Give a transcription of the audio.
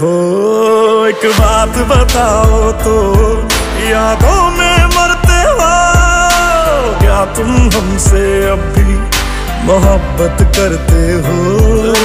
हो, एक बात बताओ तो। यादों में मरते हो, क्या तुम हमसे अब भी मोहब्बत करते हो?